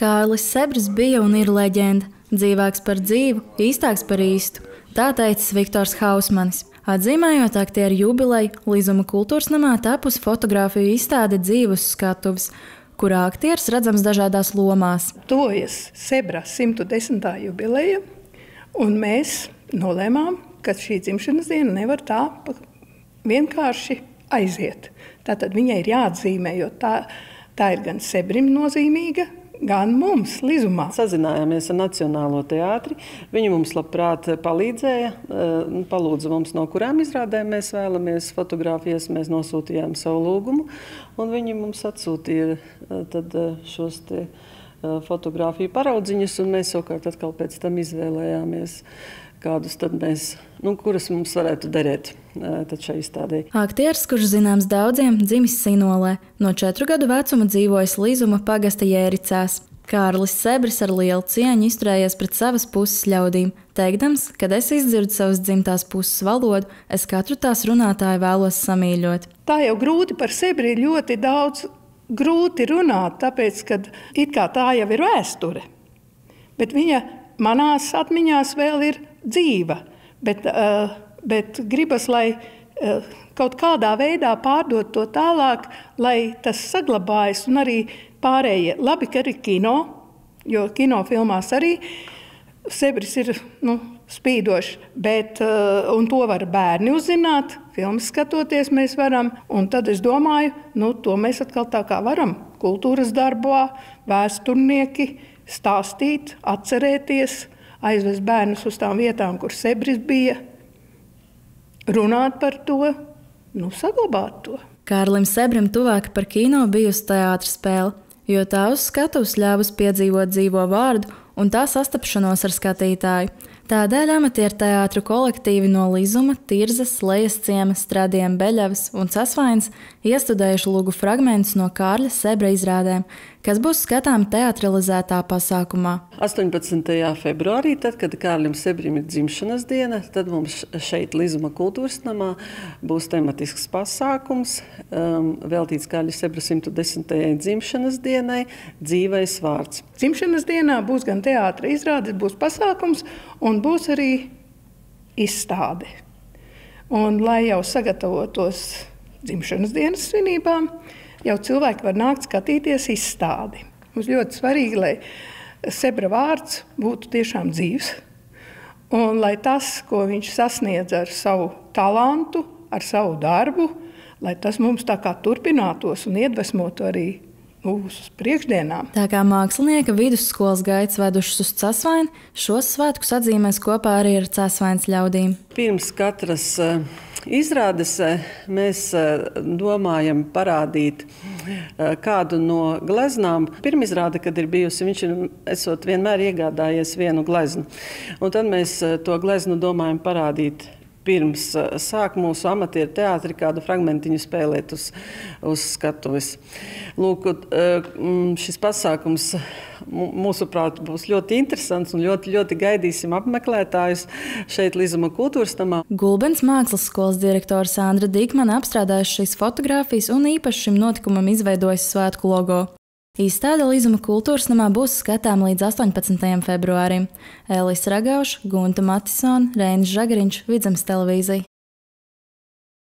Kārlis Sebris bija un ir leģenda. Dzīvāks par dzīvu, īstāks par īstu. Tā teicis Viktors Hausmanis. Atzīmējot aktieru jubileju, Līzuma kultūras namā tapusi fotografiju izstāde dzīves skatuves, kurā aktieris redzams dažādās lomās. Tojas Sebra 110. jubileja, un mēs nolēmām, ka šī dzimšanas diena nevar tā vienkārši aiziet. Tātad viņai ir jāatzīmē, jo tā, tā ir gan Sebrim nozīmīga, gan mums, Lizumā. Sazinājāmies ar Nacionālo teātri. Viņi mums labprāt palīdzēja, eh, palūdza mums, no kurām izrādēm mēs vēlamies fotografijas. Mēs nosūtījām savu lūgumu, un viņi mums atsūtīja eh, tad, eh, šos te, fotografiju paraudziņus, un mēs savukārt atkal pēc tam izvēlējāmies kādus tad mēs, nu, kuras mums varētu derēt šai izstādē. Aktieris, kurš zināms daudziem, dzimis Sinolē, no četru gadu vecuma dzīvojis Līzuma pagasta Jēricās. Kārlis Sebris ar lielu cieņu izturējies pret savas puses ļaudīm, teikdams, kad es izdzirdu savas dzimtās puses valodu, es katru tās runātāju vēlos samīļot. Tā jau grūti par Sebri ir ļoti daudz grūti runāt, tāpēc, ka it kā tā jau ir vēsture. Bet viņa manās atmiņās vēl ir dzīva, bet, uh, bet gribas, lai uh, kaut kādā veidā pārdot to tālāk, lai tas saglabājas un arī pārējie. Labi, ka arī kino, jo kinofilmās arī sebris ir nu, spīdošs, bet uh, to var bērni uzzināt. Filmas skatoties, mēs varam. Un tad es domāju, nu, to mēs atkal tā kā varam kultūras darbā, vēsturnieki stāstīt, atcerēties aizvest bērnus uz tām vietām, kur sebris bija, runāt par to, nu, saglabāt to. Kārlim Sebrim tuvāk par kino bijusi teātris spēle, jo tā uz skatuves ļāvusi piedzīvot dzīvo vārdu un tā sastapšanos ar skatītāju. Tādēļ amatieru teātru kolektīvi no Līzuma, Tirzas, Lejas ciema, Stradiem, Beļavas un Sasvainas iestudējuši lūgu fragmentus no Kārļa Sebra izrādēm, kas būs skatām teatralizētā pasākumā. 18. februārī, tad, kad Kārlim Sebrim ir dzimšanas diena, tad mums šeit Līzuma kultūras namā būs tematisks pasākums, um, veltīts Kārļa Sebra 110. dzimšanas dienai, dzīvais vārds. Dzimšanas dienā būs gan teātra izrādes, būs pasākums un būs arī izstāde. Un, lai jau sagatavotos dzimšanas dienas svinībām, jau cilvēki var nākt skatīties izstādi. Mums ļoti svarīgi, lai sebra vārds būtu tiešām dzīves. Un lai tas, ko viņš sasniedz ar savu talantu, ar savu darbu, lai tas mums tā kā turpinātos un iedvesmotu arī uz priekšdienām. Tā kā mākslinieka vidusskolas gaitas vedušas uz Cēsvainu, šos svētkus atzīmēs kopā arī ar Cēsvainas ļaudīm. Pirms katras uh, izrādes uh, mēs uh, domājam parādīt kādu no gleznām. Pirmizrāde, kad ir bijusi, viņš ir esot vienmēr iegādājies vienu gleznu. Un tad mēs to gleznu domājam parādīt pirms sāk mūsu amatieru teātri kādu fragmentiņu spēlēt uz, uz skatuves. Lūk, šis pasākums mūsuprāt būs ļoti interesants un ļoti, ļoti gaidīsim apmeklētājus šeit Līzuma kultūras namā. Gulbens mākslas skolas direktors Sandra Dīkmana apstrādājuši šīs fotogrāfijas un īpaši šim notikumam izveidojis svētku logo. Izstāde Līzuma kultūras namā būs skatām līdz 18. februārim. Elisa Ragauša, Gunta Matisona, Reinis Žagariņš, Vidzemes televīzija.